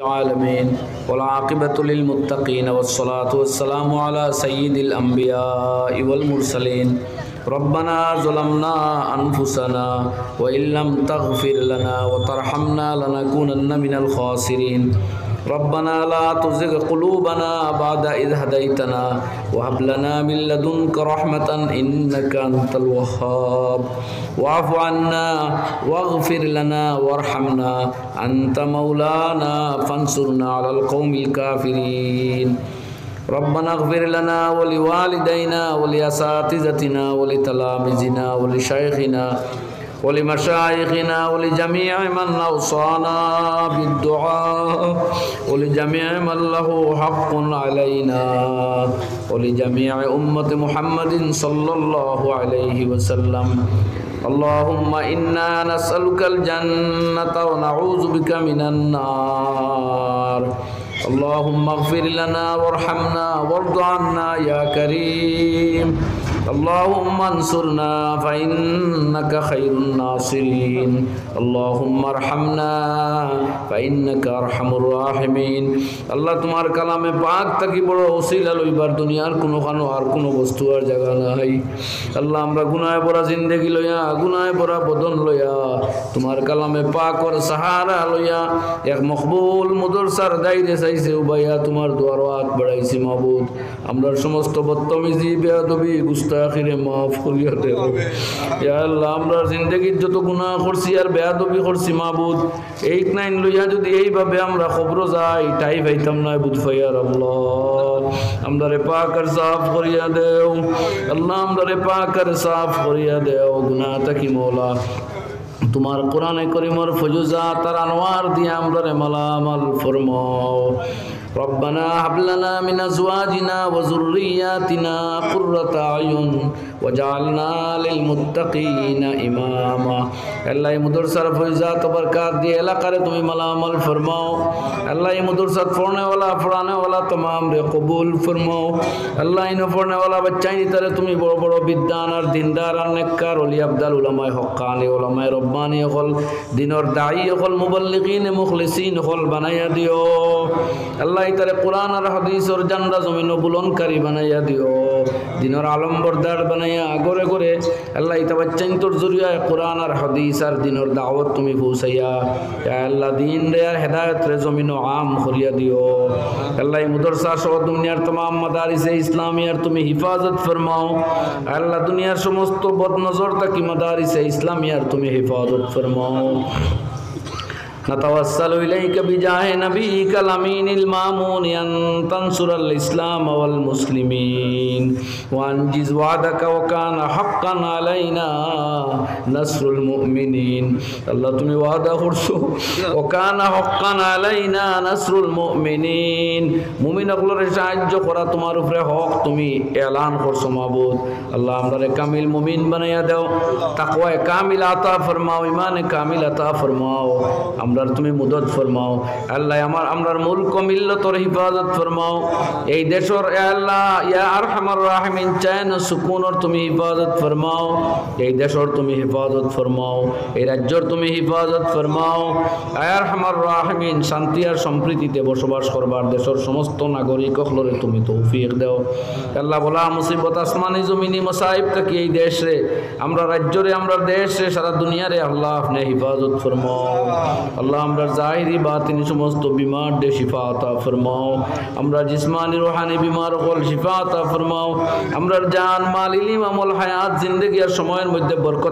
العالمين والعاقبة للمتقين والصلاة والسلام على سيد الأنبياء والمرسلين. ربنا ظلمنا أنفسنا وإن لم تغفر لنا وترحمنا لنكونن من الخاسرين. ربنا لا تزغ قلوبنا بعد إذ هديتنا وهب لنا من لدنك رحمة إنك أنت الوهاب. واعف عنا واغفر لنا وارحمنا أنت مولانا فانصرنا على القوم الكافرين. ربنا اغفر لنا ولوالدينا ولأساتذتنا ولتلامذنا ولشيخنا ولمشايخنا ولجميع من أوصانا بالدعاء ولجميع من له حق علينا ولجميع أمة محمد صلى الله عليه وسلم. اللهم إنا نسألك الجنة ونعوذ بك من النار. اللهم اغفر لنا وارحمنا وارض عنا يا كريم. اللهم انصرنا فإنك خير الناصرين اللهم ارحمنا فإنك أرحم الراحمين আল্লাহ তোমার কালামে পাক থাকি বড় ওসিলা লইবার দুনিয়ার কোনো খানো আর কোনো বস্তু আর জায়গা নাই আল্লাহ আমরা গুনায় পড়া জিন্দেগি লইয়া গুনায় পড়া বদন লইয়া তোমার কালামে পাক ওর সাহারা লইয়া এক মকবুল মুদরসার দাইরে চাইছে উবাইয়া তোমার দোয়ার হাত বাড়াইছি মাহবুদ আমরা সমস্ত বত্তমিজি বেয়াদবি গুস্তাখিরে মাফ করিয়া দেব ইয়া আল্লাহ আমরা জিন্দগির যত গুনাহ করছি আর বেয়াদবি করছি মাহবুদ এই নাইন লইয়া যদি এইভাবে আমরা খবর যাই তাই পাইতাম না বুধ ফাইয়ার আল্লাহ। আমরা রে পাক আর সাফ করিয়া দেও। আল্লাহ আমরা রে পাক আর সাফ করিয়া দেও। গুনাহ তাকি মৌলা। তোমার কোরআনে করিমর ফজুজা তার আনোয়ার দিয়ে আমরা রে মালামাল ফরমাও। ربنا هب لنا من أزواجنا وذرياتنا قرة أعين وجعلنا للمتقين إماما. الله مدر سر فیضات برکات دی. اللہ کرے تمہیں ملامل فرماؤ. الله مدر سر فرنے والا فرانے والا تمام دے قبول فرماؤ. الله انہوں فرنے والا بچائیں دی طرح تمہیں بڑو بڑو بدان اور دیندار اور نکار ولی عبدال علماء حقانی علماء ربانی غل دین اور دائی غل مبلغین مخلصین غل بنایا دیو. اللہ ترے قرآن اور حدیث اور جنہ زمین و بلون کری بنایا دیو. دین اور عالم بردار بنایا বানাইয়া গরে গরে আল্লাহ ইতা বাচ্চাইন তোর জরিয়ায় কোরআন আর হাদিস আর দিনর দাওয়াত তুমি পৌঁছাইয়া আল্লাহ দিন রে আর হেদায়ত রে জমিন আম করিয়া দিও আল্লাহ মুদরসা সহ দুনিয়ার তমাম মাদারিসে ইসলামিয়ার তুমি হিফাজত ফরমাও আল্লাহ দুনিয়ার সমস্ত বদনজর তাকি মাদারিসে ইসলামিয়ার তুমি হিফাজত ফরমাও نتوسل إليك بجاه نبيك الأمين المأمون أن تنصر الإسلام والمسلمين وأنجز وعدك وكان حقا علينا. নাসরুল মুমিনিন। আল্লাহ তুমি ওয়াদা করছ। ও কানা হকান আলাইনা নাসরুল মুমিনিন। মুমিন সাহায্য করা তোমার উপরে হক তুমি এলান করছ, মাবুদ। আল্লাহ আমরা কামিল মুমিন বানাইয়া দাও। তাকওয়ায় কামিল আতা ফরমাও ইমানে কামিল আতা ফরমাও। আমরার তুমি মুদত ফরমাও। আল্লাহ আমার, আমরার মুলক মিল্লতর হিফাজত ফরমাও। এই দেশর আল্লাহ, ইয়া আরহামার রাহিমিন, চায়ন সুকুনর তুমি হিফাজত ফরমাও। এই দেশর হিফাজত ফরমাও, এই রাজ্যর তুমি হিফাজত ফরমাও। আরহামার রাহিমিন, শান্তি আর সম্প্রীতিতে বসবাস করবার দেশের সমস্ত নাগরিক হলরে তুমি তৌফিক দাও। আল্লাহ বলা মুসিবত আসমানি জমিনি মসাইব থাকি এই দেশে আমরা রাজ্যরে, আমরা দেশে সারা দুনিয়ারে আল্লাহ আপনি হিফাজত ফরমাও। আল্লাহ আমরা জাহিরি, বাতিনি, সমস্ত বিমার দে শিফা আতা ফরমাও। আমরা জিসমানি, রোহানি, বিমার হল শিফা আতা ফরমাও। আমরা জান, মাল, ইলিম, আমল, হায়াত, জিন্দগি আর সময়ের মধ্যে বরকত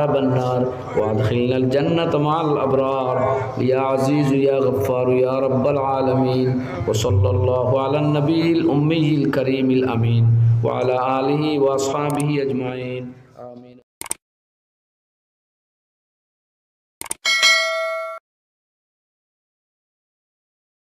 عذاب النار وأدخلنا الجنة مع الأبرار. يا عزيز يا غفار يا رب العالمين. وصلى الله على النبي الأمي الكريم الأمين. وعلى آله وأصحابه أجمعين.